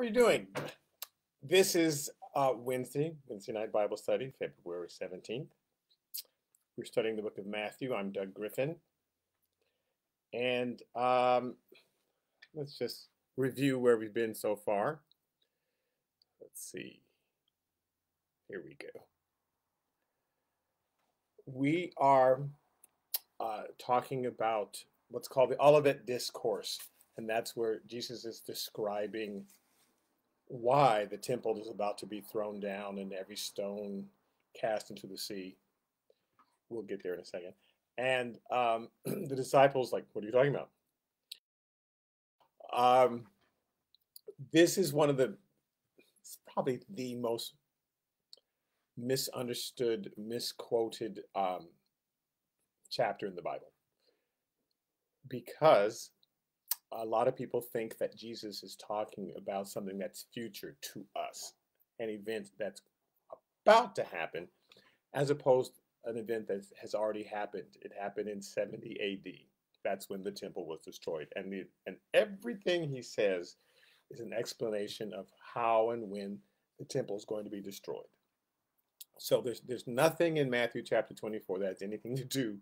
are you doing? This is uh, Wednesday, Wednesday night Bible study, February 17th. We're studying the book of Matthew. I'm Doug Griffin. And um, let's just review where we've been so far. Let's see. Here we go. We are uh, talking about what's called the Olivet Discourse, and that's where Jesus is describing why the temple is about to be thrown down and every stone cast into the sea. We'll get there in a second. And um, the disciples, like, what are you talking about? Um, this is one of the, probably the most misunderstood, misquoted um, chapter in the Bible because a lot of people think that Jesus is talking about something that's future to us, an event that's about to happen, as opposed to an event that has already happened. It happened in 70 AD. That's when the temple was destroyed. And, the, and everything he says is an explanation of how and when the temple is going to be destroyed. So there's, there's nothing in Matthew chapter 24 that has anything to do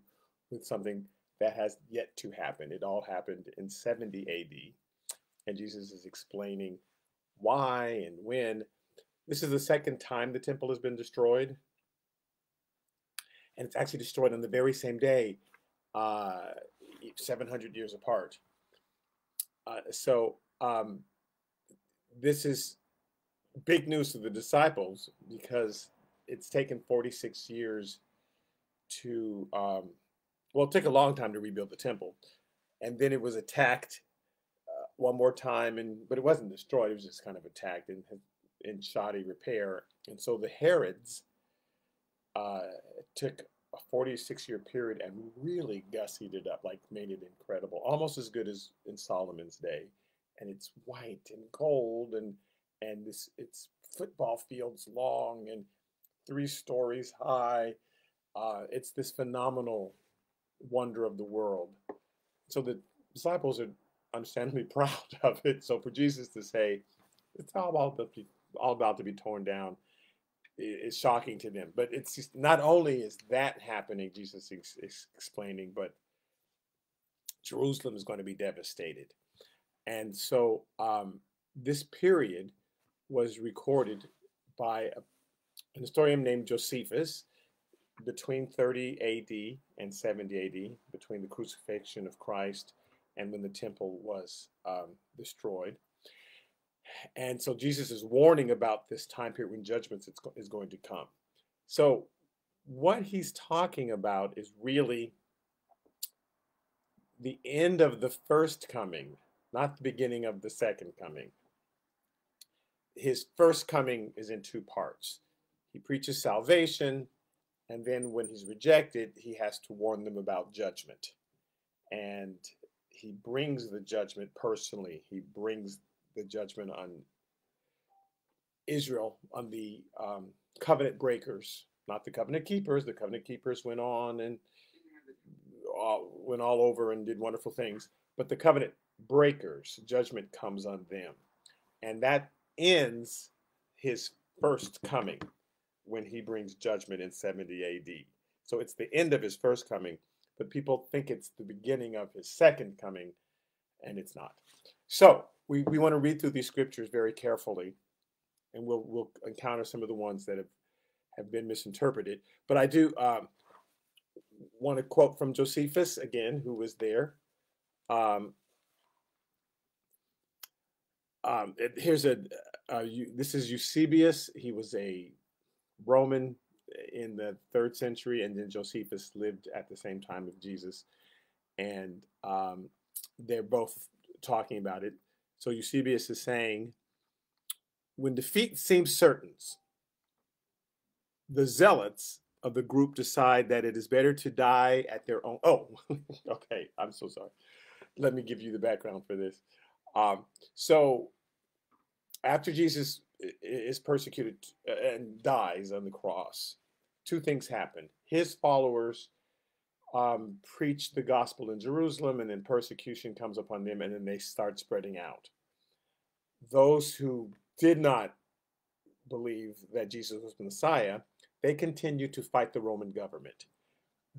with something that has yet to happen. It all happened in 70 AD. And Jesus is explaining why and when. This is the second time the temple has been destroyed. And it's actually destroyed on the very same day, uh, 700 years apart. Uh, so um, this is big news to the disciples because it's taken 46 years to um, well, it took a long time to rebuild the temple, and then it was attacked uh, one more time, and but it wasn't destroyed. It was just kind of attacked and in shoddy repair. And so the Herods uh, took a 46 year period and really gussied it up, like made it incredible, almost as good as in Solomon's day. And it's white and gold, and and this it's football fields long and three stories high. Uh, it's this phenomenal wonder of the world. So the disciples are understandably proud of it. So for Jesus to say, it's all about to be, all about to be torn down is shocking to them. But it's just, not only is that happening, Jesus is, explaining, but Jerusalem is going to be devastated. And so um, this period was recorded by a, an historian named Josephus, between 30 AD and 70 AD, between the crucifixion of Christ and when the temple was um, destroyed. And so Jesus is warning about this time period when judgments is going to come. So, what he's talking about is really the end of the first coming, not the beginning of the second coming. His first coming is in two parts. He preaches salvation, and then when he's rejected, he has to warn them about judgment. And he brings the judgment personally. He brings the judgment on Israel, on the um, covenant breakers, not the covenant keepers. The covenant keepers went on and went all over and did wonderful things. But the covenant breakers, judgment comes on them. And that ends his first coming when he brings judgment in 70 AD. So it's the end of his first coming, but people think it's the beginning of his second coming, and it's not. So we, we want to read through these scriptures very carefully, and we'll we'll encounter some of the ones that have, have been misinterpreted. But I do um, want to quote from Josephus again, who was there. Um, um, here's a uh, you, this is Eusebius. He was a Roman in the third century, and then Josephus lived at the same time of Jesus, and um, they're both talking about it. So Eusebius is saying, when defeat seems certain, the zealots of the group decide that it is better to die at their own. Oh, okay. I'm so sorry. Let me give you the background for this. Um, so after Jesus is persecuted uh, and dies on the cross, two things happen. His followers um, preach the gospel in Jerusalem, and then persecution comes upon them, and then they start spreading out. those who did not believe that Jesus was the Messiah, they continued to fight the Roman government.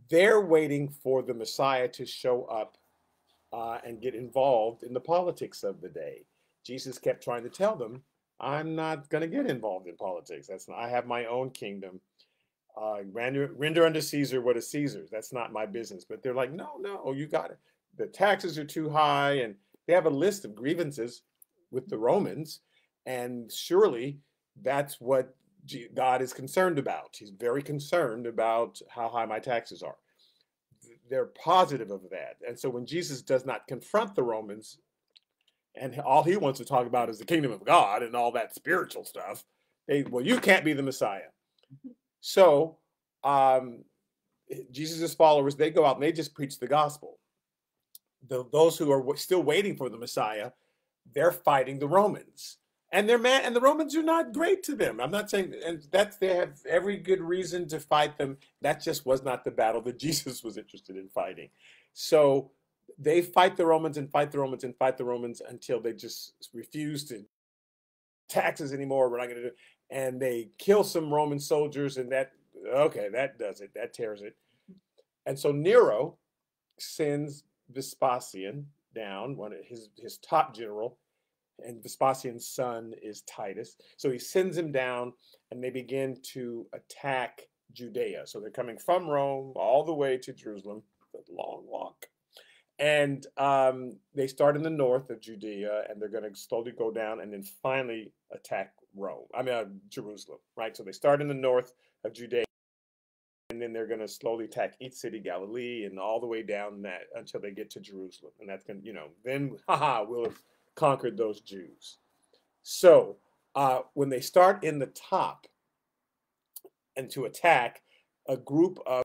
They're waiting for the Messiah to show up uh, and get involved in the politics of the day. Jesus kept trying to tell them, I'm not going to get involved in politics. That's not, I have my own kingdom. Uh, render, render unto Caesar what is Caesar's. That's not my business. But they're like, no, no, you got it. The taxes are too high. And they have a list of grievances with the Romans. And surely that's what God is concerned about. He's very concerned about how high my taxes are. They're positive of that. And so when Jesus does not confront the Romans, and all he wants to talk about is the kingdom of God and all that spiritual stuff, they, well, you can't be the Messiah. So um, Jesus' followers, they go out and they just preach the gospel. The, those who are still waiting for the Messiah, they're fighting the Romans. And they're mad and the romans are not great to them. I'm not saying and that's they have every good reason to fight them. That just was not the battle that jesus was interested in fighting. So they fight the romans and fight the romans and fight the romans until they just refuse to taxes anymore we're not going to do it and they kill some roman soldiers and that okay that does it that tears it and so nero sends vespasian down one of his his top general and Vespasian's son is Titus. So he sends him down and they begin to attack Judea. So they're coming from Rome all the way to Jerusalem, a long walk. And um, they start in the north of Judea and they're going to slowly go down and then finally attack Rome. I mean, uh, Jerusalem, right? So they start in the north of Judea and then they're going to slowly attack each city, Galilee, and all the way down that until they get to Jerusalem. And that's going to, you know, then, haha, we'll have conquered those Jews. So uh, when they start in the top and to attack, a group of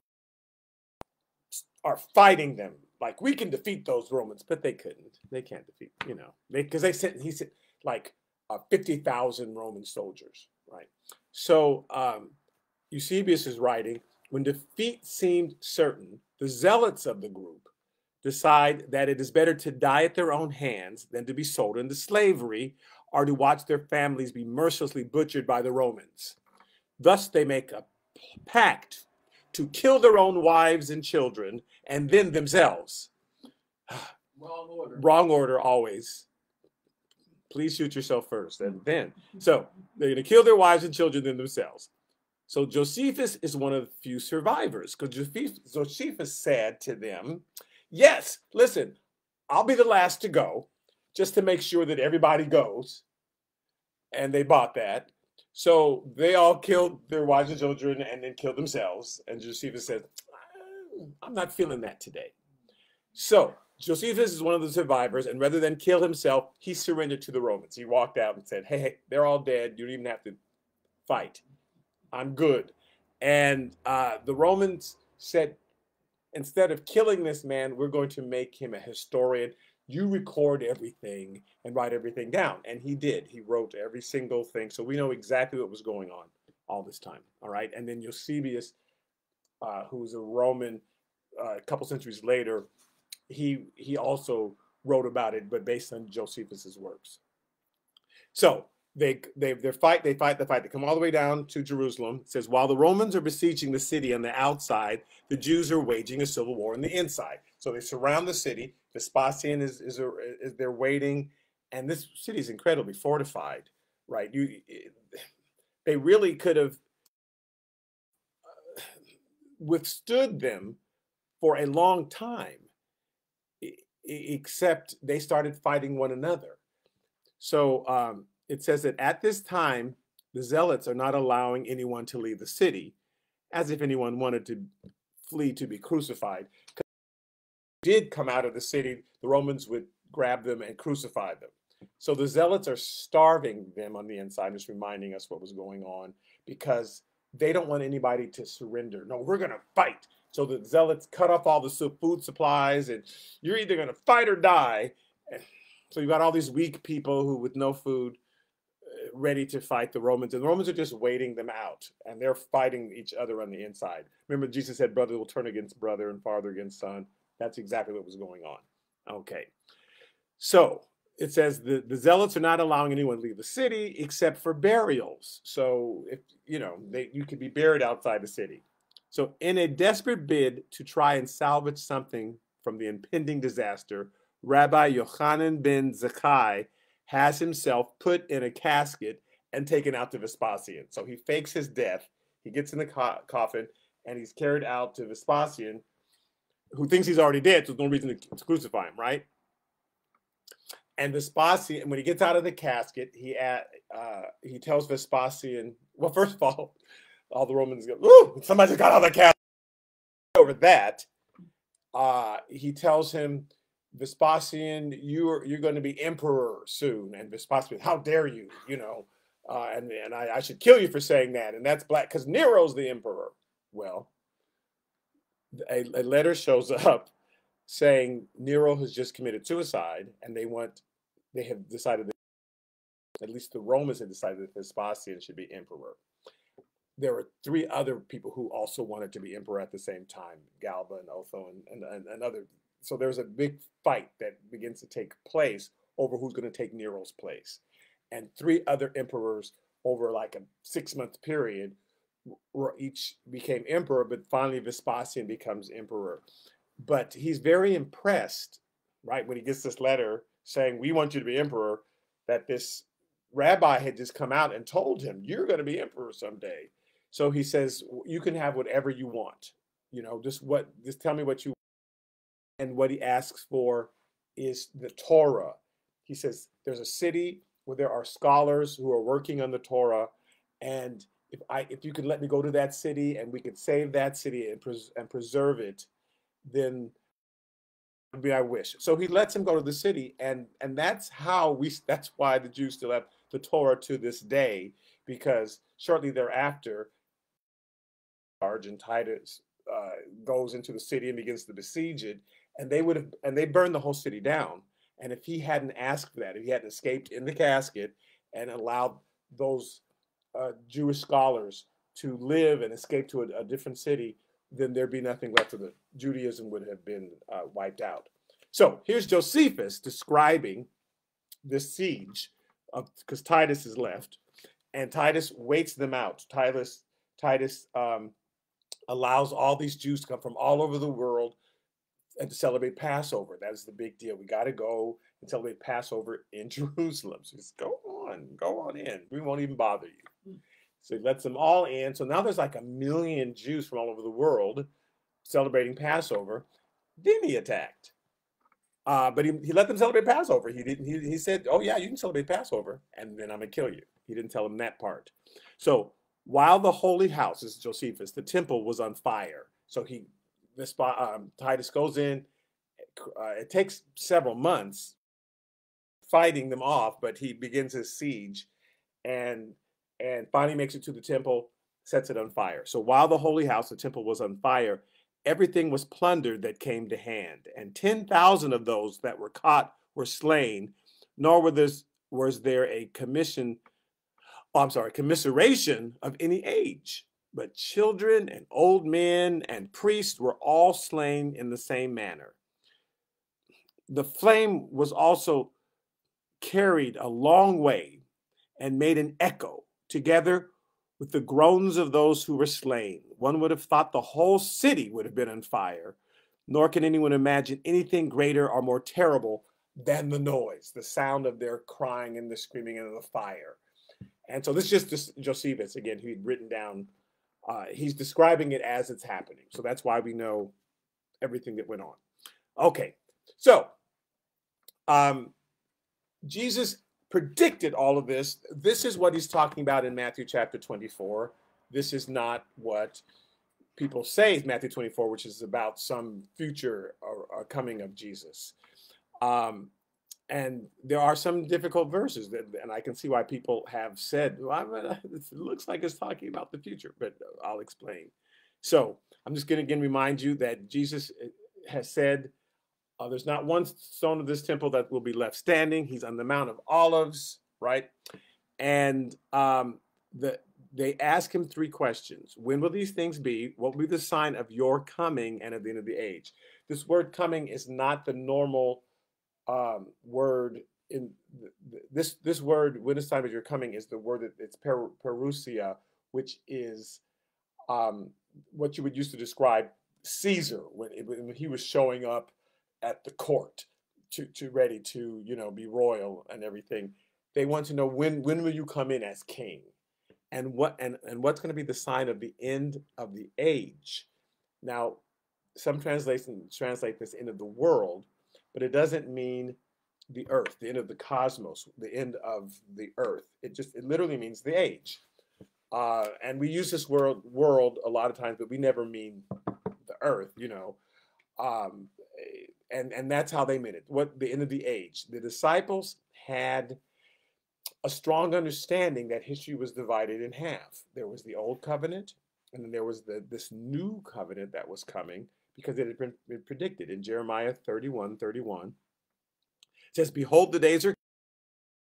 are fighting them like we can defeat those Romans, but they couldn't. They can't defeat, you know, because they sent he said like uh, fifty thousand Roman soldiers, right? So um, Eusebius is writing when defeat seemed certain, the zealots of the group decide that it is better to die at their own hands than to be sold into slavery or to watch their families be mercilessly butchered by the Romans. Thus, they make a pact to kill their own wives and children and then themselves. Wrong order. Wrong order always. Please shoot yourself first and then. So they're going to kill their wives and children then themselves. So Josephus is one of the few survivors because Josephus said to them, Yes, listen, I'll be the last to go just to make sure that everybody goes. And they bought that. So they all killed their wives and children and then killed themselves. And Josephus said, I'm not feeling that today. So Josephus is one of the survivors, and rather than kill himself, he surrendered to the Romans. He walked out and said, Hey, they're all dead. You don't even have to fight. I'm good. And uh, the Romans said, instead of killing this man, we're going to make him a historian. You record everything and write everything down. And he did. He wrote every single thing. So we know exactly what was going on all this time. All right. And then Eusebius, uh, who's a Roman uh, a couple centuries later, he he also wrote about it, but based on Josephus's works. So they they they fight, they fight, they fight. They come all the way down to Jerusalem. It says while the Romans are besieging the city on the outside, the Jews are waging a civil war on the inside. So they surround the city. Vespasian is is, a, is they're waiting, and this city is incredibly fortified. Right, you they really could have uh, withstood them for a long time, except they started fighting one another. So um, it says that at this time, the zealots are not allowing anyone to leave the city, as if anyone wanted to flee to be crucified. Did come out of the city, the Romans would grab them and crucify them. So the zealots are starving them on the inside, just reminding us what was going on because they don't want anybody to surrender. No, we're going to fight. So the zealots cut off all the food supplies, and you're either going to fight or die. So you've got all these weak people who, with no food, uh, ready to fight the Romans, and the Romans are just waiting them out, and they're fighting each other on the inside. Remember, Jesus said, "Brother will turn against brother, and father against son." That's exactly what was going on. Okay, so it says the, the zealots are not allowing anyone to leave the city except for burials. So if you know they you could be buried outside the city. So in a desperate bid to try and salvage something from the impending disaster, Rabbi Yochanan ben Zakkai has himself put in a casket and taken out to Vespasian. So he fakes his death. He gets in the co- coffin and he's carried out to Vespasian, who thinks he's already dead, so there's no reason to crucify him, right? And Vespasian, when he gets out of the casket, he uh, he tells Vespasian, well, first of all, all the Romans go, "Ooh, somebody just got out of the casket." Over that, uh, he tells him, Vespasian, you're you're going to be emperor soon. And Vespasian, how dare you? You know, uh, and and I, I should kill you for saying that. And that's black because Nero's the emperor. Well, a, a letter shows up saying Nero has just committed suicide, and they want they have decided that at least the Romans have decided that Vespasian should be emperor. There were three other people who also wanted to be emperor at the same time: Galba and Otho and, and, and, other. So there's a big fight that begins to take place over who's going to take Nero's place, and three other emperors over like a six month period each became emperor, but finally Vespasian becomes emperor. But he's very impressed, right, when he gets this letter saying, We want you to be emperor, that this rabbi had just come out and told him, You're going to be emperor someday. So he says, You can have whatever you want. You know, just what, just tell me what you want. And what he asks for is the Torah. He says, There's a city where there are scholars who are working on the Torah, and if I if you could let me go to that city and we could save that city and pres- and preserve it, then would be I wish. So he lets him go to the city, and and that's how we. That's why the Jews still have the Torah to this day, because shortly thereafter, and Titus uh, goes into the city and begins to besiege it, and they would have and they burned the whole city down. And if he hadn't asked for that, if he hadn't escaped in the casket and allowed those uh, Jewish scholars to live and escape to a, a, different city, then there'd be nothing left of it. Judaism would have been uh, wiped out. So here's Josephus describing the siege because Titus is left, and Titus waits them out. Titus Titus um, allows all these Jews to come from all over the world and to celebrate Passover. That is the big deal. We got to go and celebrate Passover in Jerusalem. So just go on, go on in. We won't even bother you. So he lets them all in. So now there's like a million Jews from all over the world celebrating Passover. Then he attacked. Uh, but he, he let them celebrate Passover. He didn't. He, he said, "Oh yeah, you can celebrate Passover, and then I'm gonna kill you." He didn't tell them that part. So while the holy house, this is Josephus, the temple was on fire. So he, this um, Titus goes in. Uh, it takes several months fighting them off, but he begins his siege, and and finally makes it to the temple, sets it on fire. So while the holy house, the temple was on fire, everything was plundered that came to hand, and 10,000 of those that were caught were slain, nor were was there a commission, oh, I'm sorry, commiseration of any age. But children and old men and priests were all slain in the same manner. The flame was also carried a long way and made an echo together with the groans of those who were slain. One would have thought the whole city would have been on fire, nor can anyone imagine anything greater or more terrible than the noise, the sound of their crying and the screaming and the fire. And so this is just Josephus, again, who he'd written down. Uh, he's describing it as it's happening. So that's why we know everything that went on. Okay, so um, Jesus predicted all of this. This is what he's talking about in Matthew chapter 24. This is not what people say is Matthew 24, which is about some future or, or coming of Jesus. Um, and there are some difficult verses that, and I can see why people have said, well, it looks like it's talking about the future, but I'll explain. So I'm just going to again remind you that Jesus eh, has said uh, there's not one stone of this temple that will be left standing. He's on the Mount of Olives, right? And um, the, they ask him three questions. When will these things be? What will be the sign of your coming and at the end of the age? This word coming is not the normal um, word in this this word when it's time as you're coming is the word that it's per, parousia, which is um, what you would use to describe Caesar when, when he was showing up at the court to, to ready to you know be royal and everything. They want to know when when will you come in as king, and what and and what's going to be the sign of the end of the age. Now, some translations translate this end of the world, but it doesn't mean the earth, the end of the cosmos, the end of the earth. It just it literally means the age. Uh, and we use this word world a lot of times, but we never mean the earth, you know. Um, and and that's how they meant it. What the end of the age. The disciples had a strong understanding that history was divided in half. There was the old covenant, and then there was the this new covenant that was coming because it had been, been predicted in Jeremiah 31, 31 says, Behold, the days are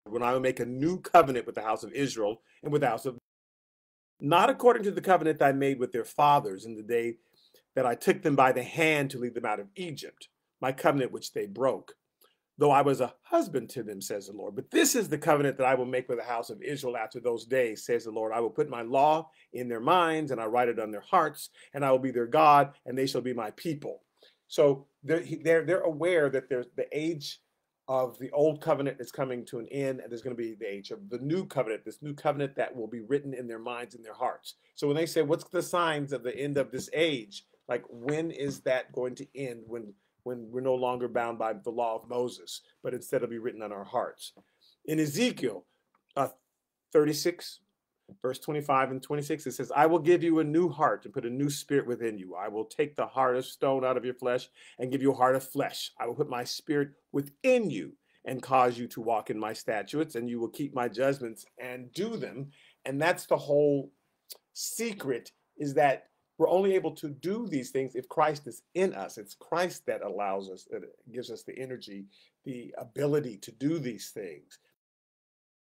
when I will make a new covenant with the house of Israel and with the house of not according to the covenant I made with their fathers in the day that I took them by the hand to lead them out of Egypt, my covenant which they broke, though I was a husband to them, says the Lord. But this is the covenant that I will make with the house of Israel after those days, says the Lord. I will put my law in their minds, and I write it on their hearts, and I will be their God, and they shall be my people. So they're they're, they're aware that there's the age of the old covenant is coming to an end and there's going to be the age of the new covenant this new covenant that will be written in their minds and their hearts so when they say what's the signs of the end of this age like when is that going to end when when we're no longer bound by the law of moses but instead it'll be written on our hearts. In ezekiel uh, 36 verse 25 and 26 it says i will give you a new heart and put a new spirit within you. I will take the heart of stone out of your flesh and give you a heart of flesh. I will put my spirit within you and cause you to walk in my statutes and you will keep my judgments and do them. And that's the whole secret is that we're only able to do these things if christ is in us it's christ that allows us that gives us the energy the ability to do these things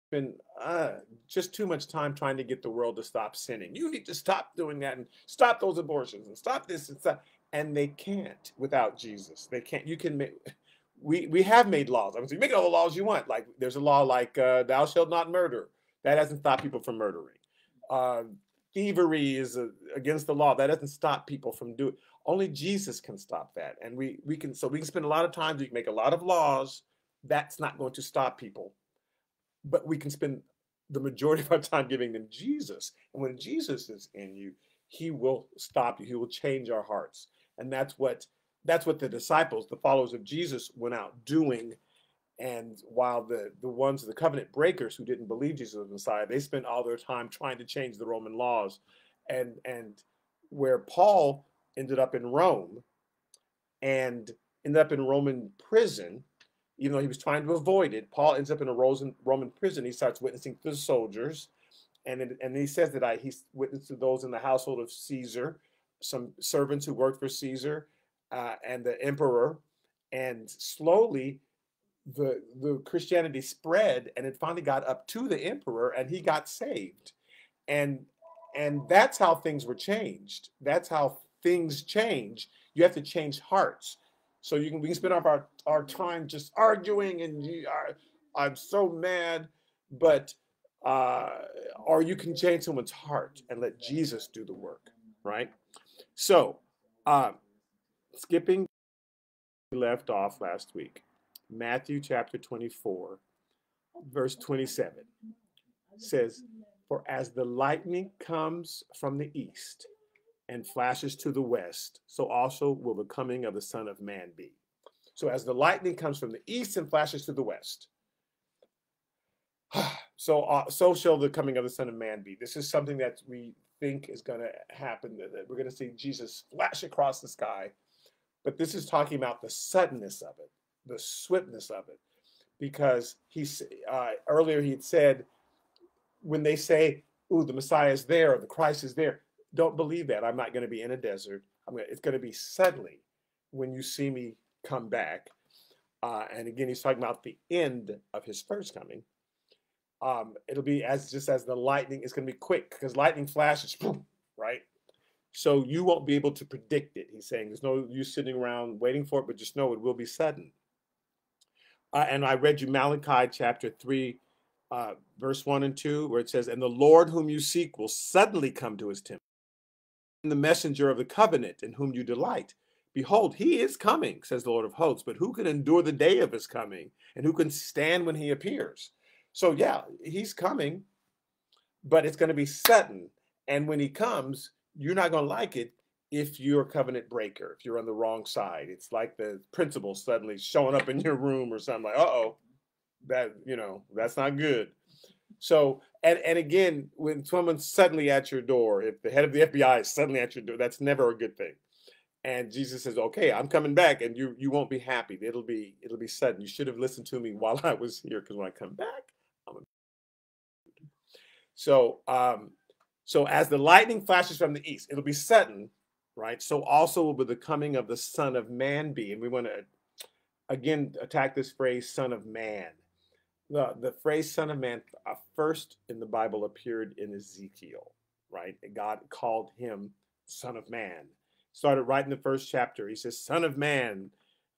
been uh, just too much time trying to get the world to stop sinning. You need to stop doing that and stop those abortions and stop this and stuff. And they can't without Jesus. They can't. You can make. We we have made laws. I mean, so you make all the laws you want. Like there's a law like uh, "Thou shalt not murder." That hasn't stopped people from murdering. Uh, thievery is a, against the law. That doesn't stop people from doing. Only Jesus can stop that. And we we can. So we can spend a lot of time. We can make a lot of laws. That's not going to stop people but we can spend the majority of our time giving them Jesus. And when Jesus is in you, he will stop you. He will change our hearts. And that's what that's what the disciples, the followers of Jesus went out doing. And while the the ones the covenant breakers who didn't believe Jesus was Messiah, they spent all their time trying to change the Roman laws. And and where Paul ended up in Rome and ended up in Roman prison even though he was trying to avoid it, Paul ends up in a Roman prison. He starts witnessing to the soldiers, and it, and he says that I he witnessed to those in the household of Caesar, some servants who worked for Caesar, uh, and the emperor, and slowly the the Christianity spread, and it finally got up to the emperor, and he got saved, and and that's how things were changed. That's how things change. You have to change hearts so you can we can spend our our time just arguing and you are I'm so mad, but uh, or you can change someone's heart and let Jesus do the work, right? So, um, skipping left off last week, Matthew chapter 24, verse 27 says, For as the lightning comes from the east and flashes to the west, so also will the coming of the Son of Man be. So as the lightning comes from the east and flashes to the west, so uh, so shall the coming of the Son of Man be. This is something that we think is going to happen. That we're going to see Jesus flash across the sky, but this is talking about the suddenness of it, the swiftness of it, because he's uh, earlier he had said when they say, "Ooh, the Messiah is there," or "the Christ is there," don't believe that. I'm not going to be in a desert. I'm gonna, it's going to be suddenly when you see me come back. Uh, and again, he's talking about the end of his first coming. Um, it'll be as just as the lightning is going to be quick because lightning flashes, boom, right? So you won't be able to predict it. He's saying there's no use sitting around waiting for it, but just know it will be sudden. Uh, and I read you Malachi chapter 3, uh, verse 1 and 2, where it says, And the Lord whom you seek will suddenly come to his temple. And the messenger of the covenant in whom you delight. Behold, he is coming, says the Lord of hosts, but who can endure the day of his coming? And who can stand when he appears? So, yeah, he's coming, but it's going to be sudden. And when he comes, you're not going to like it if you're a covenant breaker, if you're on the wrong side. It's like the principal suddenly showing up in your room or something like, uh oh, that, you know, that's not good. So, and, and again, when someone's suddenly at your door, if the head of the FBI is suddenly at your door, that's never a good thing. And Jesus says, "Okay, I'm coming back, and you you won't be happy. It'll be it'll be sudden. You should have listened to me while I was here, because when I come back, I'm." A... So, um, so as the lightning flashes from the east, it'll be sudden, right? So also will the coming of the Son of Man be, and we want to again attack this phrase, Son of Man. The the phrase Son of Man uh, first in the Bible appeared in Ezekiel, right? God called him Son of Man started right in the first chapter. He says, Son of man.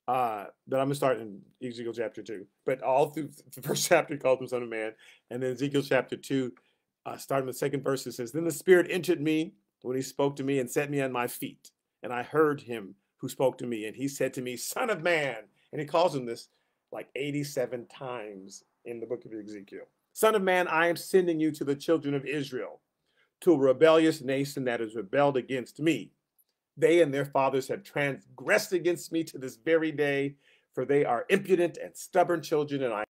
Uh, but I'm going to start in Ezekiel chapter 2. But all through the first chapter, he called him Son of Man. And then Ezekiel chapter 2, uh, starting the second verse, it says, Then the Spirit entered me when he spoke to me and set me on my feet. And I heard him who spoke to me. And he said to me, Son of man. And he calls him this like 87 times in the book of Ezekiel. Son of man, I am sending you to the children of Israel, to a rebellious nation that has rebelled against me. They and their fathers have transgressed against me to this very day, for they are impudent and stubborn children, and I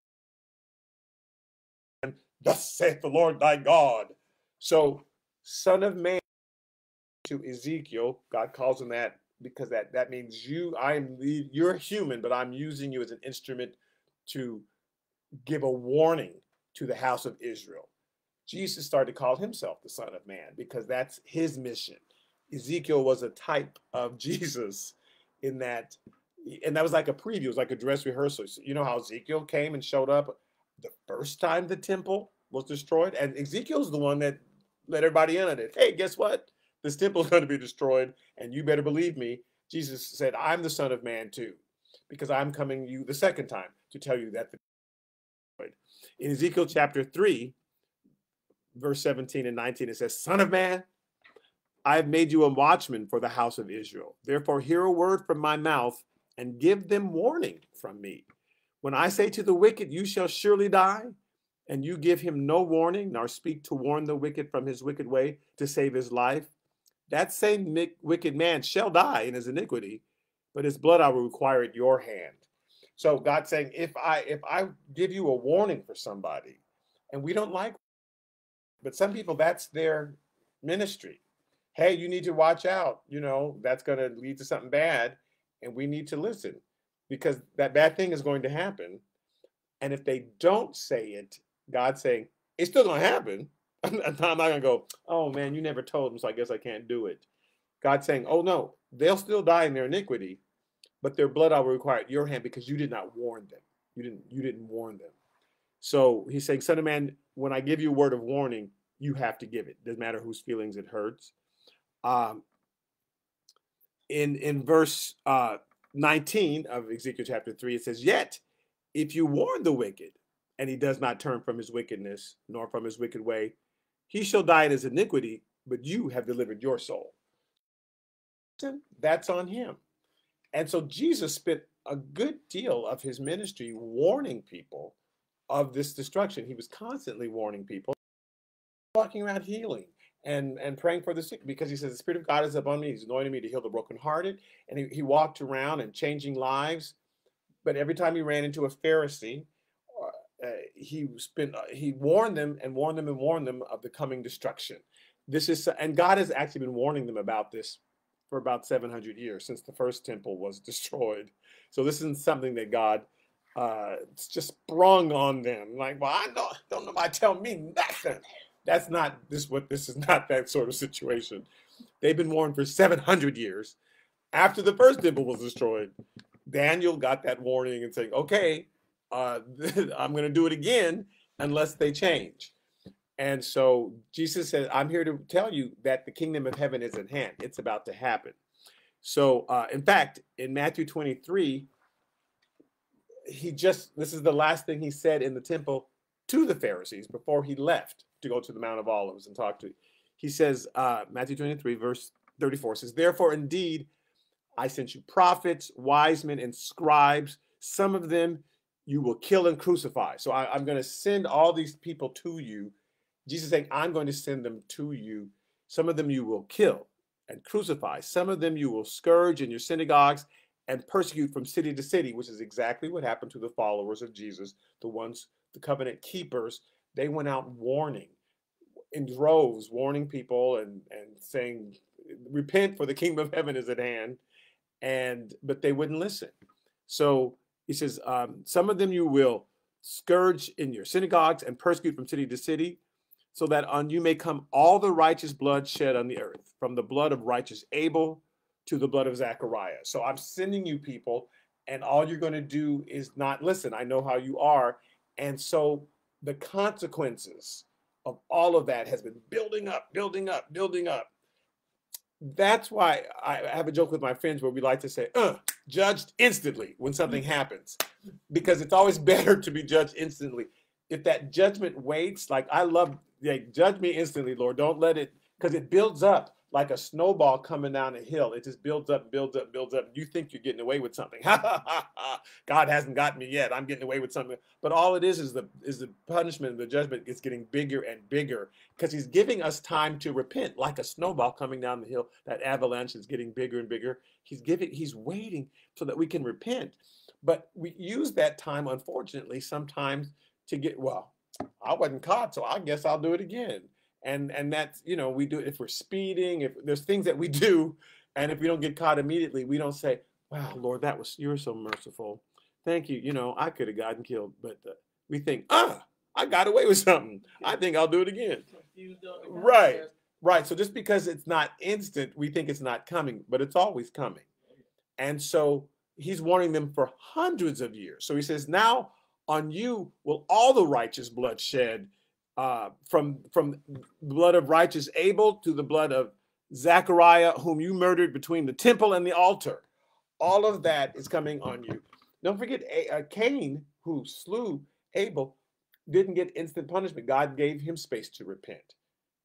and thus saith the Lord thy God. So, son of man to Ezekiel, God calls him that because that that means you, I'm you're human, but I'm using you as an instrument to give a warning to the house of Israel. Jesus started to call himself the Son of Man because that's his mission. Ezekiel was a type of Jesus in that, and that was like a preview, it was like a dress rehearsal. So you know how Ezekiel came and showed up the first time the temple was destroyed? And Ezekiel's the one that let everybody in on it. Hey, guess what? This temple is going to be destroyed, and you better believe me. Jesus said, I'm the Son of Man too, because I'm coming you the second time to tell you that the in Ezekiel chapter 3, verse 17 and 19, it says, Son of man, I have made you a watchman for the house of Israel. Therefore, hear a word from my mouth and give them warning from me. When I say to the wicked, You shall surely die, and you give him no warning, nor speak to warn the wicked from his wicked way to save his life, that same wicked man shall die in his iniquity, but his blood I will require at your hand. So God's saying, if I if I give you a warning for somebody, and we don't like, but some people that's their ministry hey, you need to watch out. You know, that's going to lead to something bad. And we need to listen because that bad thing is going to happen. And if they don't say it, God's saying, it's still going to happen. I'm not to go, oh man, you never told them, so I guess I can't do it. God's saying, oh no, they'll still die in their iniquity, but their blood I will require at your hand because you did not warn them. You didn't, you didn't warn them. So he's saying, son of man, when I give you a word of warning, you have to give it. Doesn't matter whose feelings it hurts. Um, in in verse uh, 19 of Ezekiel chapter 3, it says, Yet if you warn the wicked, and he does not turn from his wickedness, nor from his wicked way, he shall die in his iniquity, but you have delivered your soul. That's on him. And so Jesus spent a good deal of his ministry warning people of this destruction. He was constantly warning people, walking around healing, and and praying for the sick because he says the spirit of god is upon me he's anointed me to heal the brokenhearted and he, he walked around and changing lives but every time he ran into a pharisee uh, he spent uh, he warned them and warned them and warned them of the coming destruction this is and god has actually been warning them about this for about 700 years since the first temple was destroyed so this isn't something that god uh just sprung on them like well i don't, don't nobody tell me nothing that's not this what this is not that sort of situation. They've been warned for 700 years. After the first temple was destroyed, Daniel got that warning and saying, "Okay, uh, I'm going to do it again unless they change." And so Jesus said, "I'm here to tell you that the kingdom of heaven is at hand. It's about to happen." So, uh, in fact, in Matthew 23, he just, this is the last thing he said in the temple to the Pharisees before he left to go to the Mount of Olives and talk to. He says, uh, Matthew 23, verse 34 says, Therefore, indeed, I sent you prophets, wise men, and scribes. Some of them you will kill and crucify. So I, am going to send all these people to you. Jesus saying, I'm going to send them to you. Some of them you will kill and crucify. Some of them you will scourge in your synagogues and persecute from city to city, which is exactly what happened to the followers of Jesus, the ones, the covenant keepers. They went out warning in droves, warning people and, and saying, repent for the kingdom of heaven is at hand. And, but they wouldn't listen. So he says, um, some of them you will scourge in your synagogues and persecute from city to city, so that on you may come all the righteous blood shed on the earth, from the blood of righteous Abel to the blood of Zachariah. So I'm sending you people, and all you're going to do is not listen. I know how you are. And so the consequences of all of that has been building up, building up, building up that's why I have a joke with my friends where we like to say, uh, judged instantly when something happens, because it's always better to be judged instantly. If that judgment waits, like I love, like, judge me instantly, Lord. Don't let it, because it builds up like a snowball coming down a hill. It just builds up, builds up, builds up. You think you're getting away with something. God hasn't got me yet. I'm getting away with something. But all it is is the is the punishment, the judgment is getting bigger and bigger because he's giving us time to repent, like a snowball coming down the hill. That avalanche is getting bigger and bigger. He's giving, he's waiting so that we can repent. But we use that time, unfortunately, sometimes to get, well, I wasn't caught, so I guess I'll do it again and and that's you know we do if we're speeding if there's things that we do and if we don't get caught immediately we don't say wow lord that was you're so merciful. Thank you you know i could have gotten killed but uh, we think ah i got away with something. I think i'll do it again. Right right so just because it's not instant we think it's not coming but it's always coming. And so he's warning them for hundreds of years. So he says now on you will all the righteous blood shed uh, from from the blood of righteous Abel to the blood of Zachariah, whom you murdered between the temple and the altar. All of that is coming on you. Don't forget, uh, Cain, who slew Abel, didn't get instant punishment. God gave him space to repent,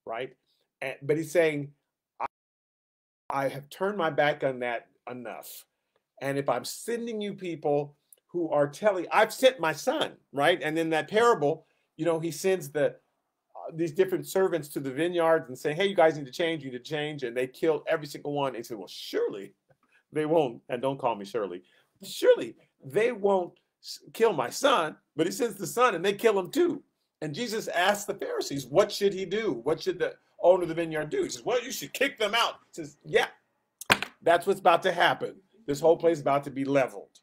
right? And, but he's saying, I, I have turned my back on that enough. And if I'm sending you people who are telling, I've sent my son, right? And in that parable, you know, he sends the these different servants to the vineyards and saying, "Hey, you guys need to change. You need to change." And they killed every single one. And he said, "Well, surely they won't." And don't call me Shirley. Surely they won't kill my son. But he sends the son, and they kill him too. And Jesus asked the Pharisees, "What should he do? What should the owner of the vineyard do?" He says, "Well, you should kick them out." He says, "Yeah, that's what's about to happen. This whole place is about to be leveled.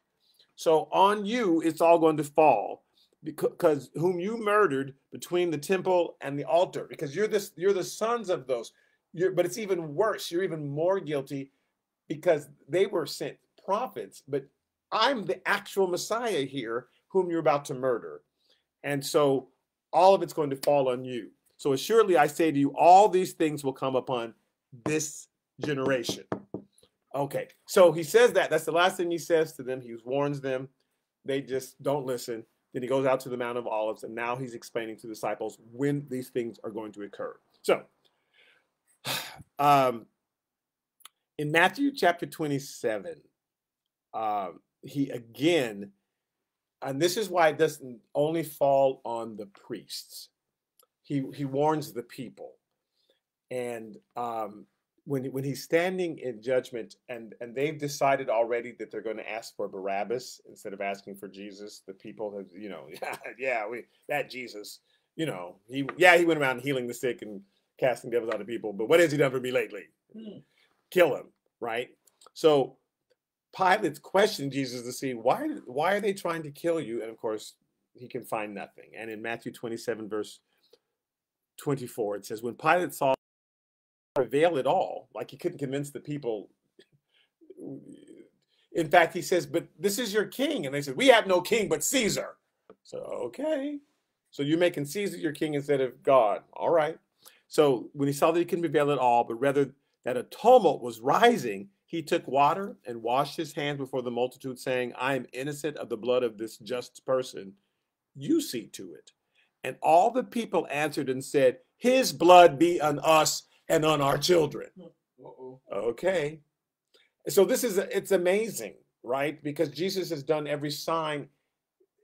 So on you, it's all going to fall." Because whom you murdered between the temple and the altar because you're this you're the sons of those. You're, but it's even worse you're even more guilty because they were sent prophets but i'm the actual messiah here whom you're about to murder. And so all of it's going to fall on you. So assuredly i say to you all these things will come upon this generation. Okay so he says that that's the last thing he says to them he warns them. They just don't listen then he goes out to the Mount of Olives, and now he's explaining to the disciples when these things are going to occur. So, um, in Matthew chapter 27, um, he again, and this is why it doesn't only fall on the priests. He he warns the people, and um, when when he's standing in judgment and and they've decided already that they're going to ask for Barabbas instead of asking for Jesus, the people have you know yeah yeah we that Jesus you know he yeah he went around healing the sick and casting devils out of people, but what has he done for me lately? Hmm. Kill him, right? So Pilate's questioned Jesus to see why why are they trying to kill you, and of course he can find nothing. And in Matthew twenty seven verse twenty four it says when Pilate saw prevail at all. Like he couldn't convince the people. In fact, he says, "But this is your king," and they said, "We have no king but Caesar." So okay, so you're making Caesar your king instead of God. All right. So when he saw that he couldn't prevail at all, but rather that a tumult was rising, He took water and washed his hands before the multitude, saying, I am innocent of the blood of this just person. You see to it. And all the people answered and said, His blood be on us and on our children. Uh-oh. Okay. So this is it's amazing, right? Because Jesus has done every sign.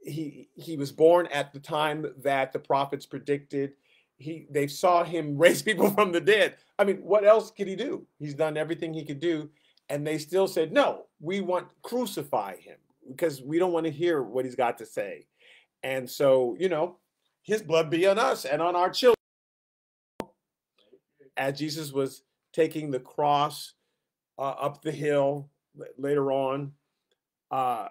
He he was born at the time that the prophets predicted. He they saw him raise people from the dead. I mean, what else could he do? He's done everything he could do, and they still said, "No, we want crucify him because we don't want to hear what he's got to say." And so, you know, his blood be on us and on our children. As Jesus was taking the cross uh, up the hill later on, uh,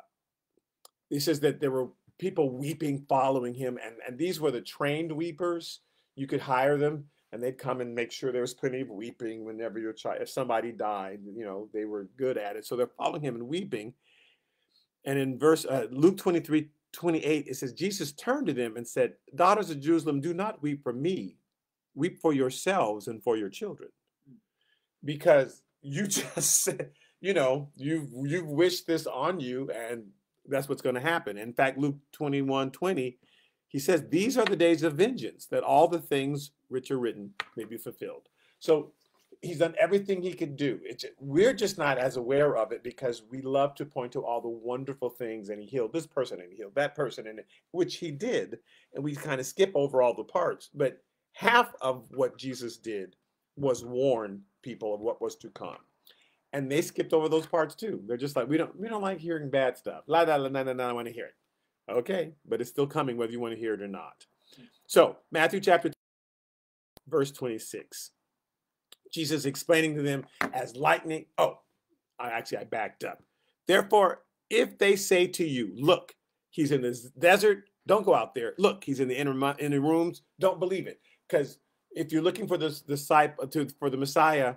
he says that there were people weeping following him, and, and these were the trained weepers. You could hire them, and they'd come and make sure there was plenty of weeping whenever your child, if somebody died, you know, they were good at it. So they're following him and weeping. And in verse uh, Luke 23 28, it says, Jesus turned to them and said, Daughters of Jerusalem, do not weep for me, weep for yourselves and for your children. Mm. Because you just you know, you've you've wished this on you, and that's what's going to happen. In fact, Luke 21 20, he says, These are the days of vengeance, that all the things which are written may be fulfilled. So he's done everything he could do. It's, we're just not as aware of it because we love to point to all the wonderful things and he healed this person and he healed that person, and which he did. And we kind of skip over all the parts. But half of what Jesus did was warn people of what was to come. And they skipped over those parts too. They're just like, we don't we don't like hearing bad stuff. La la la la la, la I want to hear it. Okay, but it's still coming whether you want to hear it or not. So Matthew chapter verse 26. Jesus explaining to them as lightning. Oh, I actually I backed up. Therefore, if they say to you, look, he's in this desert, don't go out there. Look, he's in the inner, inner rooms, don't believe it. Because if you're looking for this disciple to for the Messiah,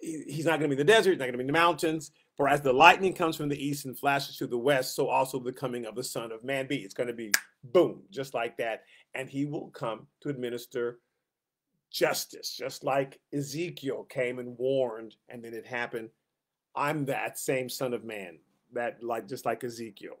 he- he's not going to be in the desert, he's not going to be in the mountains. For as the lightning comes from the east and flashes to the west, so also the coming of the Son of Man be. It's going to be boom, just like that. And he will come to administer justice, just like Ezekiel came and warned, and then it happened. I'm that same Son of Man, that like just like Ezekiel.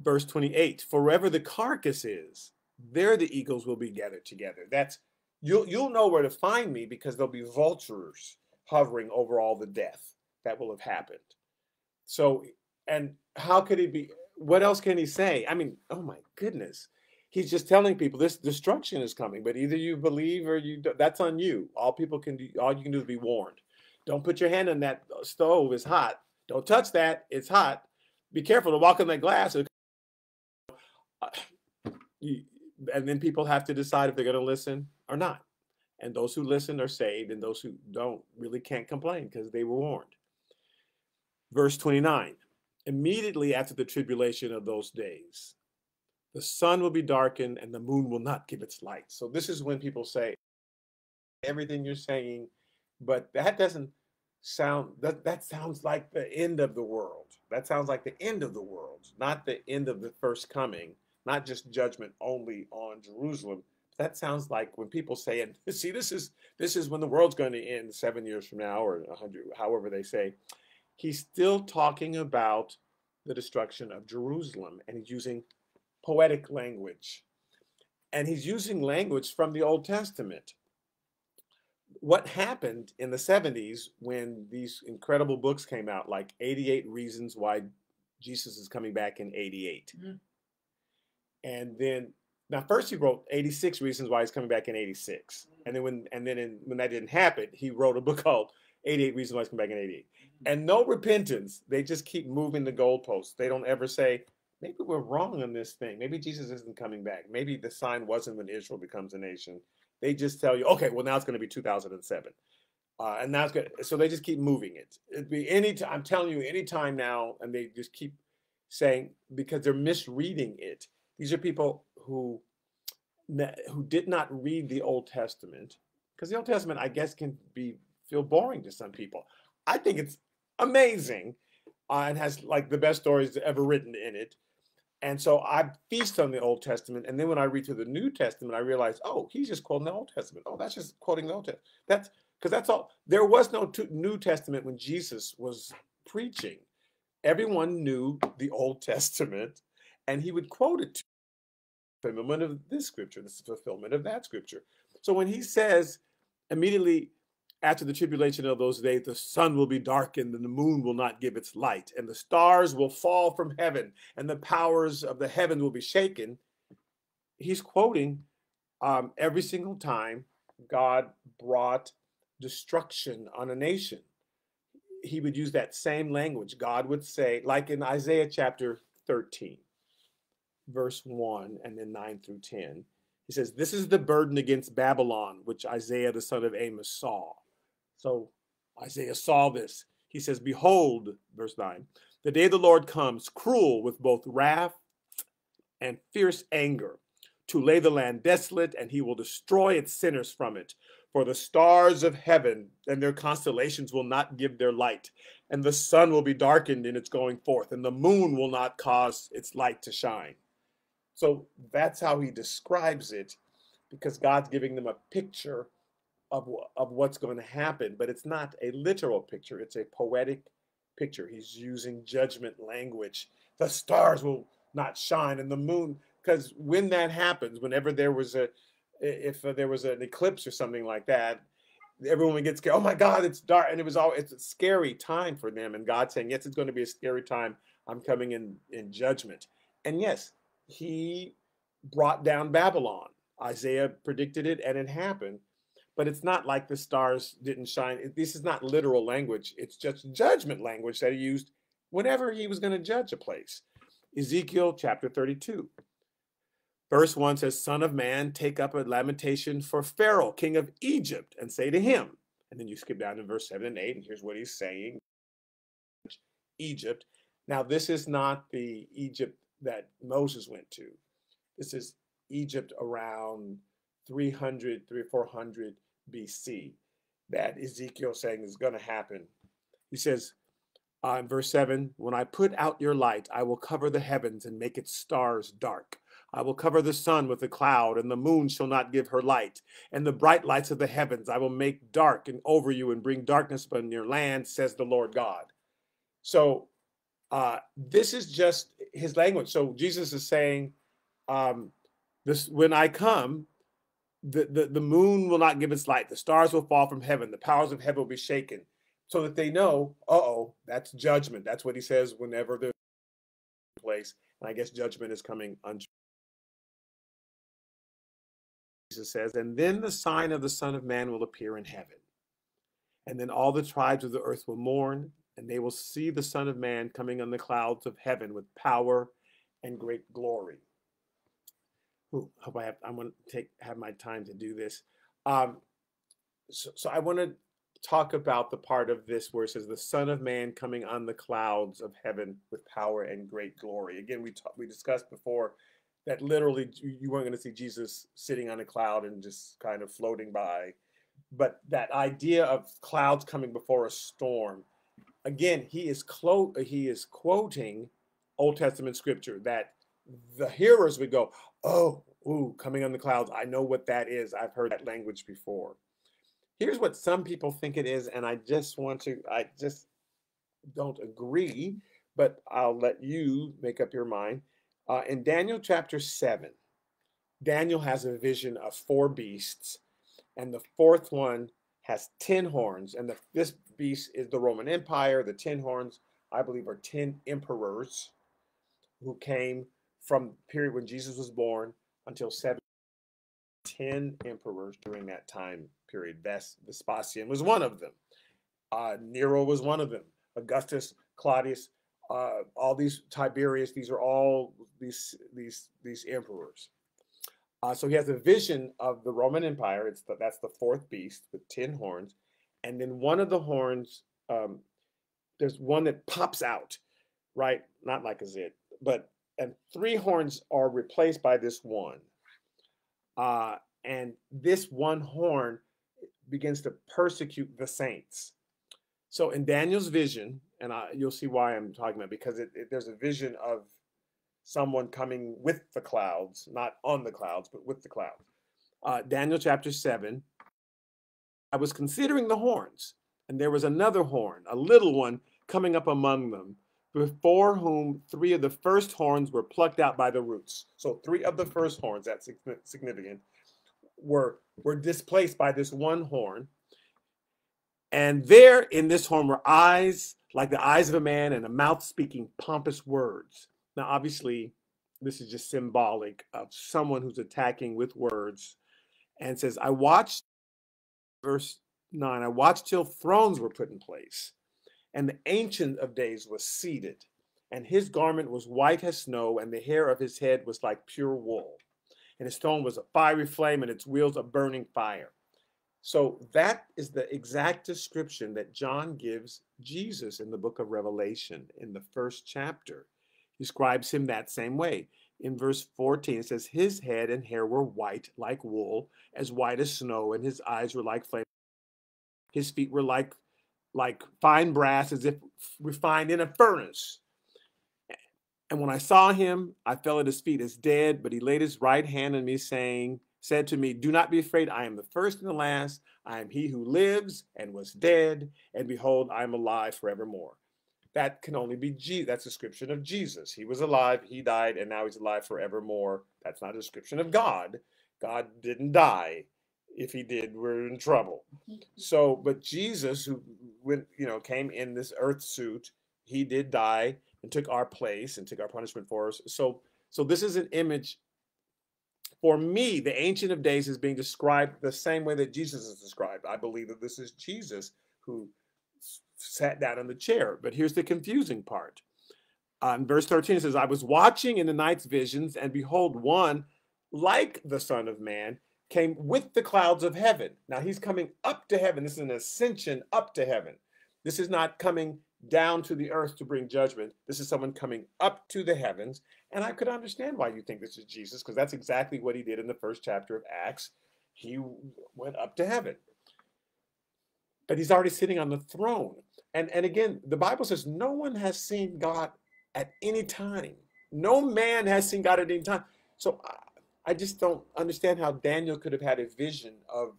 Verse 28: Forever the carcass is, there the eagles will be gathered together. That's you'll you'll know where to find me because there'll be vultures hovering over all the death that will have happened. So, and how could he be? What else can he say? I mean, oh my goodness. He's just telling people this destruction is coming, but either you believe or you that's on you. All people can do, all you can do is be warned. Don't put your hand on that stove, it's hot. Don't touch that, it's hot. Be careful to walk on that glass. Uh, you- And then people have to decide if they're going to listen or not. And those who listen are saved, and those who don't really can't complain because they were warned. Verse 29 Immediately after the tribulation of those days, the sun will be darkened and the moon will not give its light. So, this is when people say everything you're saying, but that doesn't sound, that, that sounds like the end of the world. That sounds like the end of the world, not the end of the first coming, not just judgment only on Jerusalem. That sounds like when people say, and see, this is this is when the world's going to end seven years from now, or a hundred, however they say. He's still talking about the destruction of Jerusalem, and he's using poetic language. And he's using language from the Old Testament. What happened in the 70s when these incredible books came out, like 88 Reasons Why Jesus is Coming Back in 88. Mhm. And then now first he wrote 86 Reasons Why He's Coming Back in 86. And then when and then in, when that didn't happen, he wrote a book called 88 Reasons Why He's Coming Back in 88 and no repentance. They just keep moving the goalposts. They don't ever say, maybe we're wrong on this thing. Maybe Jesus isn't coming back. Maybe the sign wasn't when Israel becomes a nation. They just tell you, okay, well now it's going to be 2007, uh, and that's good. So they just keep moving it. It'd be any. T- I'm telling you, any time now, and they just keep saying because they're misreading it. These are people who who did not read the Old Testament because the Old Testament, I guess, can be feel boring to some people. I think it's amazing uh, and has like the best stories ever written in it. And so I feast on the Old Testament, and then when I read through the New Testament, I realize, oh, he's just quoting the Old Testament. Oh, that's just quoting the Old Testament. That's because that's all. There was no New Testament when Jesus was preaching. Everyone knew the Old Testament, and he would quote it to fulfillment of this scripture, this is fulfillment of that scripture. So when he says immediately after the tribulation of those days, the sun will be darkened and the moon will not give its light, and the stars will fall from heaven, and the powers of the heaven will be shaken. He's quoting um, every single time God brought destruction on a nation. He would use that same language. God would say, like in Isaiah chapter 13, verse 1 and then 9 through 10. He says, This is the burden against Babylon, which Isaiah the son of Amos saw. So Isaiah saw this. He says, Behold, verse 9, the day of the Lord comes, cruel with both wrath and fierce anger, to lay the land desolate, and he will destroy its sinners from it. For the stars of heaven and their constellations will not give their light, and the sun will be darkened in its going forth, and the moon will not cause its light to shine. So that's how he describes it, because God's giving them a picture of, of what's going to happen, but it's not a literal picture, it's a poetic picture. He's using judgment language. The stars will not shine, and the moon, because when that happens, whenever there was a if there was an eclipse or something like that, everyone would get scared. Oh my God, it's dark, and it was all it's a scary time for them. And God saying, yes, it's going to be a scary time. I'm coming in in judgment. And yes, he brought down Babylon. Isaiah predicted it and it happened. But it's not like the stars didn't shine. This is not literal language. It's just judgment language that he used whenever he was going to judge a place. Ezekiel chapter 32. Verse 1 says, Son of man, take up a lamentation for Pharaoh, king of Egypt, and say to him. And then you skip down to verse 7 and 8, and here's what he's saying Egypt. Now, this is not the Egypt that Moses went to. This is Egypt around 300, 300, 400 BC that Ezekiel saying is going to happen. He says uh, in verse 7 When I put out your light, I will cover the heavens and make its stars dark. I will cover the sun with a cloud, and the moon shall not give her light. And the bright lights of the heavens I will make dark and over you and bring darkness upon your land, says the Lord God. So uh, this is just his language. So Jesus is saying, um, "This when I come, the, the the moon will not give its light. The stars will fall from heaven. The powers of heaven will be shaken, so that they know, uh oh, that's judgment. That's what he says whenever there's place. And I guess judgment is coming on." Jesus says, and then the sign of the Son of Man will appear in heaven. And then all the tribes of the earth will mourn, and they will see the Son of Man coming on the clouds of heaven with power and great glory. Ooh, hope I have I want to take have my time to do this. Um, so, so I want to talk about the part of this where it says the Son of Man coming on the clouds of heaven with power and great glory. Again, we we discussed before that literally you weren't going to see Jesus sitting on a cloud and just kind of floating by, but that idea of clouds coming before a storm again, he is clo- he is quoting Old Testament scripture that the hearers would go, "Oh, ooh, coming on the clouds. I know what that is. I've heard that language before." Here's what some people think it is, and I just want to I just don't agree, but I'll let you make up your mind. Uh, in Daniel chapter 7, Daniel has a vision of four beasts, and the fourth one has 10 horns, and the, this beast is the Roman Empire. The 10 horns, I believe, are 10 emperors who came from the period when Jesus was born until seven. 10 emperors during that time period. Vespasian was one of them. Uh, Nero was one of them. Augustus, Claudius, uh, all these Tiberius, these are all these these these emperors. Uh, so he has a vision of the Roman Empire. It's the, that's the fourth beast with ten horns, and then one of the horns, um, there's one that pops out, right? Not like a zit, but and three horns are replaced by this one, uh, and this one horn begins to persecute the saints. So in Daniel's vision, and I, you'll see why I'm talking about because it, it, there's a vision of someone coming with the clouds, not on the clouds, but with the clouds. Uh, Daniel chapter 7. I was considering the horns, and there was another horn, a little one, coming up among them, before whom three of the first horns were plucked out by the roots. So, three of the first horns, that's significant, were, were displaced by this one horn. And there in this horn were eyes like the eyes of a man and a mouth speaking pompous words. Now, obviously, this is just symbolic of someone who's attacking with words and says, I watched, verse 9, I watched till thrones were put in place, and the Ancient of Days was seated, and his garment was white as snow, and the hair of his head was like pure wool. And his throne was a fiery flame, and its wheels a burning fire. So that is the exact description that John gives Jesus in the book of Revelation in the first chapter. He describes him that same way. In verse 14, it says, His head and hair were white like wool, as white as snow, and his eyes were like flame. His feet were like, like fine brass, as if refined in a furnace. And when I saw him, I fell at his feet as dead, but he laid his right hand on me, saying, said to me, Do not be afraid. I am the first and the last. I am he who lives and was dead. And behold, I am alive forevermore. That can only be Jesus. That's a description of Jesus. He was alive, he died, and now he's alive forevermore. That's not a description of God. God didn't die. If he did, we're in trouble. So, but Jesus, who went, you know, came in this earth suit, he did die and took our place and took our punishment for us. So, so this is an image for me, the Ancient of Days is being described the same way that Jesus is described. I believe that this is Jesus who sat down in the chair. But here's the confusing part. Uh, in verse 13, it says, I was watching in the night's visions, and behold, one like the Son of Man came with the clouds of heaven. Now he's coming up to heaven. This is an ascension up to heaven. This is not coming down to the earth to bring judgment. This is someone coming up to the heavens. And I could understand why you think this is Jesus, because that's exactly what he did in the first chapter of Acts. He went up to heaven. But he's already sitting on the throne. And, and again, the Bible says no one has seen God at any time. No man has seen God at any time. So I, I just don't understand how Daniel could have had a vision of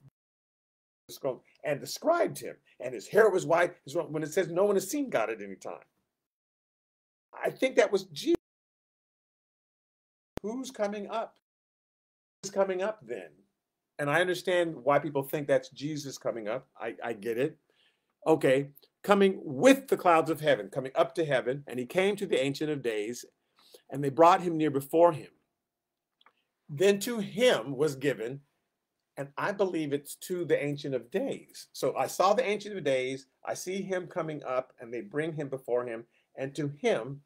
and described him. And his hair was white. When it says no one has seen God at any time, I think that was Jesus. Who's coming up? Who's coming up then? And I understand why people think that's Jesus coming up. I, I get it. Okay, coming with the clouds of heaven, coming up to heaven, and he came to the Ancient of Days, and they brought him near before him. Then to him was given and I believe it's to the Ancient of Days. So I saw the Ancient of Days, I see him coming up, and they bring him before him, and to him,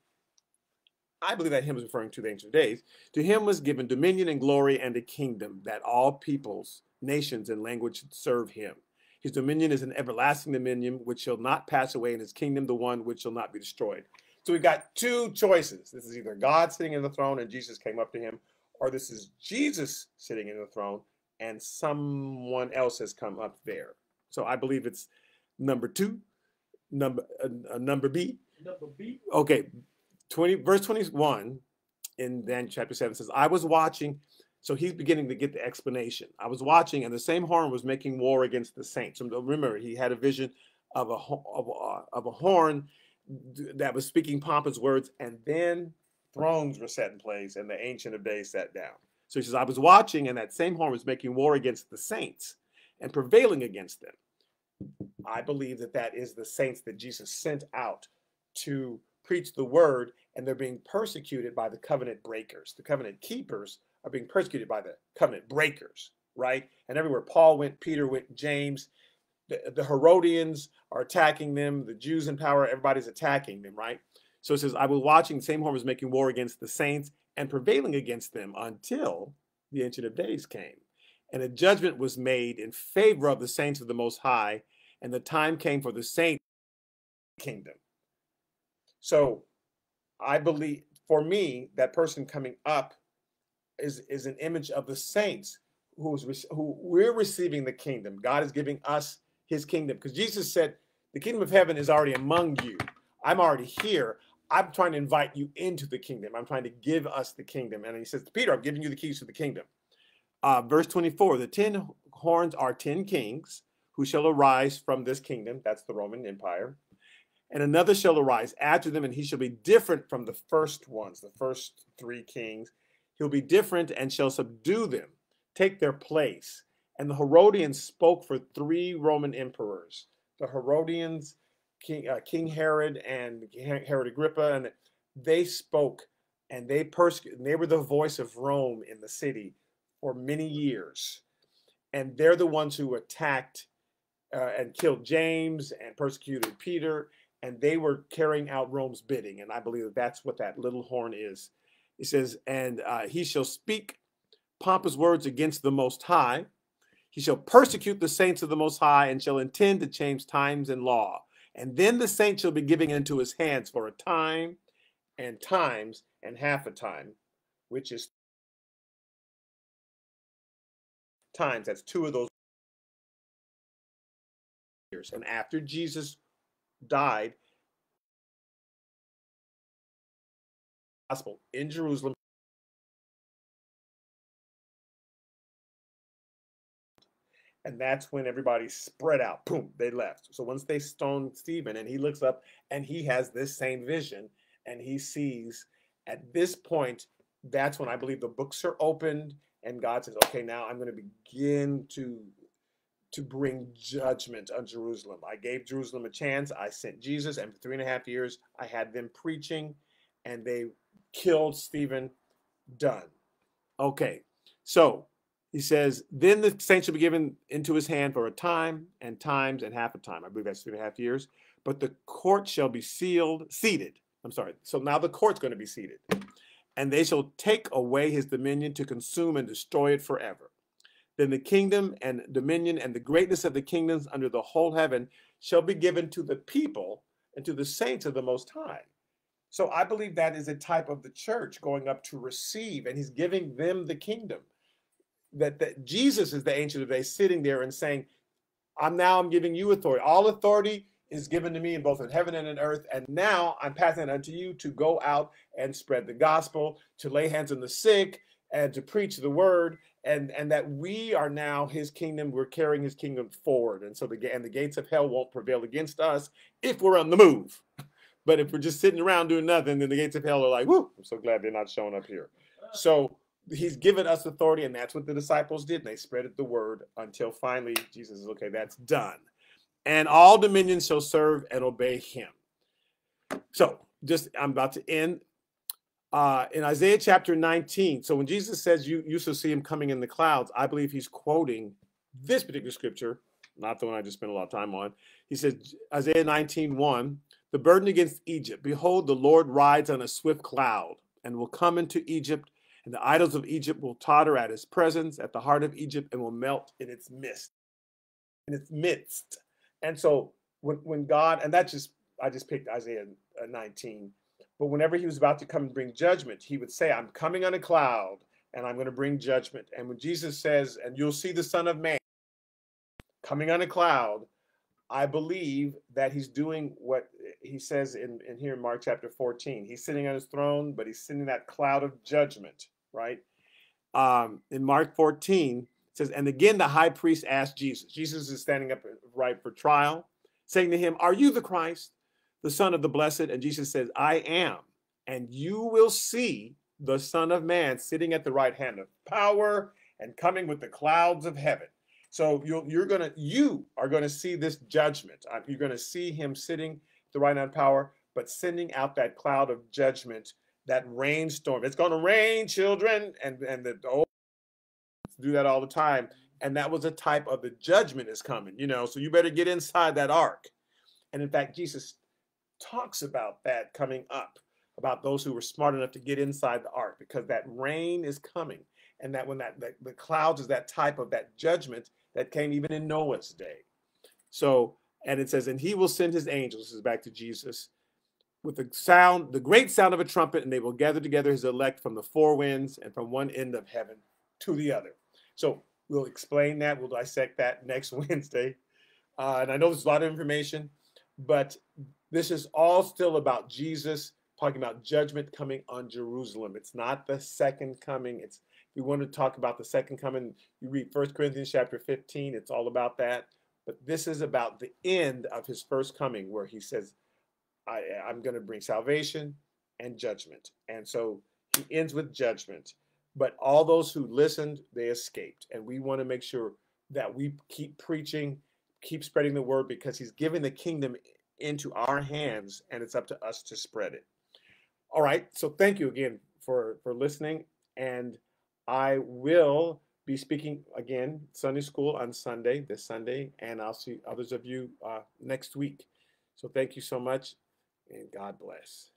I believe that him is referring to the Ancient Days, to him was given dominion and glory and a kingdom that all peoples, nations, and language should serve him. His dominion is an everlasting dominion which shall not pass away, and his kingdom the one which shall not be destroyed. So we've got two choices. This is either God sitting in the throne and Jesus came up to him, or this is Jesus sitting in the throne and someone else has come up there. So I believe it's number two, number uh, uh, number B. Number B. Okay, twenty verse twenty one in then chapter seven says, "I was watching." So he's beginning to get the explanation. I was watching, and the same horn was making war against the saints. Remember, he had a vision of a of a, of a horn that was speaking pompous words, and then thrones were set in place, and the Ancient of Days sat down. So he says, I was watching, and that same horn was making war against the saints and prevailing against them. I believe that that is the saints that Jesus sent out to preach the word, and they're being persecuted by the covenant breakers. The covenant keepers are being persecuted by the covenant breakers, right? And everywhere Paul went, Peter went, James, the, the Herodians are attacking them, the Jews in power, everybody's attacking them, right? So it says, I was watching, the same horn was making war against the saints and prevailing against them until the Ancient of Days came. And a judgment was made in favor of the saints of the Most High, and the time came for the saint kingdom. So I believe, for me, that person coming up is, is an image of the saints who's who we're receiving the kingdom. God is giving us his kingdom because Jesus said, The kingdom of heaven is already among you. I'm already here. I'm trying to invite you into the kingdom. I'm trying to give us the kingdom. And he says, to Peter, I'm giving you the keys to the kingdom. Uh, verse 24 the ten horns are ten kings who shall arise from this kingdom. That's the Roman Empire. And another shall arise after them, and he shall be different from the first ones, the first three kings. He'll be different and shall subdue them, take their place. And the Herodians spoke for three Roman emperors the Herodians, King, uh, King Herod, and Herod Agrippa, and they spoke and they they were the voice of Rome in the city for many years. And they're the ones who attacked uh, and killed James and persecuted Peter, and they were carrying out Rome's bidding. And I believe that that's what that little horn is. He says, And uh, he shall speak pompous words against the Most High he shall persecute the saints of the Most High and shall intend to change times and law. And then the saints shall be given into his hands for a time and times and half a time, which is times. That's two of those years. And after Jesus died, gospel in Jerusalem And that's when everybody spread out. Boom, they left. So once they stoned Stephen, and he looks up and he has this same vision, and he sees at this point, that's when I believe the books are opened, and God says, Okay, now I'm going to begin to to bring judgment on Jerusalem. I gave Jerusalem a chance. I sent Jesus, and for three and a half years, I had them preaching, and they killed Stephen. Done. Okay, so he says, Then the saints shall be given into his hand for a time and times and half a time. I believe that's three and a half years. But the court shall be sealed, seated. I'm sorry. So now the court's going to be seated. And they shall take away his dominion to consume and destroy it forever. Then the kingdom and dominion and the greatness of the kingdoms under the whole heaven shall be given to the people and to the saints of the Most High. So I believe that is a type of the church going up to receive, and he's giving them the kingdom that, that Jesus is the ancient of days sitting there and saying, I'm now I'm giving you authority. All authority is given to me in both in heaven and in earth. And now I'm passing it unto you to go out and spread the gospel, to lay hands on the sick, and to preach the word. And, and that we are now his kingdom, we're carrying his kingdom forward. And so the and the gates of hell won't prevail against us if we're on the move. But if we're just sitting around doing nothing, then the gates of hell are like, whoo, I'm so glad they're not showing up here. So he's given us authority, and that's what the disciples did. They spread the word until finally Jesus is okay, that's done. And all dominions shall serve and obey him. So, just I'm about to end. Uh, in Isaiah chapter 19, so when Jesus says you, you shall see him coming in the clouds, I believe he's quoting this particular scripture, not the one I just spent a lot of time on. He says, Isaiah 19, 1, the burden against Egypt. Behold, the Lord rides on a swift cloud and will come into Egypt and the idols of Egypt will totter at his presence, at the heart of Egypt, and will melt in its midst. In its midst. And so when, when God, and that just, I just picked Isaiah uh, 19, but whenever he was about to come and bring judgment, he would say, I'm coming on a cloud and I'm going to bring judgment. And when Jesus says, and you'll see the Son of Man coming on a cloud, I believe that he's doing what he says in, in here in Mark chapter 14. He's sitting on his throne, but he's sitting in that cloud of judgment right? Um, in Mark 14, says, and again the high priest asked Jesus. Jesus is standing up right for trial, saying to him, Are you the Christ, the Son of the Blessed? And Jesus says, I am. And you will see the Son of Man sitting at the right hand of power and coming with the clouds of heaven. So you're, you're gonna, you are gonna see this judgment. Uh, you're gonna see him sitting the right hand of power, but sending out that cloud of judgment that rainstorm. It's going to rain, children, and and the old do that all the time. And that was a type of the judgment is coming, you know. So you better get inside that ark. And in fact, Jesus talks about that coming up, about those who were smart enough to get inside the ark, because that rain is coming, and that when that, that the clouds is that type of that judgment that came even in Noah's day. So, and it says, and he will send his angels. This is back to Jesus with the sound, the great sound of a trumpet, and they will gather together his elect from the four winds and from one end of heaven to the other. So we'll explain that. We'll dissect that next Wednesday. Uh, and I know there's a lot of information, but this is all still about Jesus talking about judgment coming on Jerusalem. It's not the second coming. It's you want to talk about the second coming, you read First Corinthians chapter 15, it's all about that. But this is about the end of his first coming, where he says, I, I'm going to bring salvation and judgment. And so he ends with judgment. But all those who listened, they escaped. And we want to make sure that we keep preaching, keep spreading the word because he's giving the kingdom into our hands and it's up to us to spread it. All right. So thank you again for for listening and I will be speaking again Sunday school on Sunday, this Sunday, and I'll see others of you uh, next week. So thank you so much and God bless.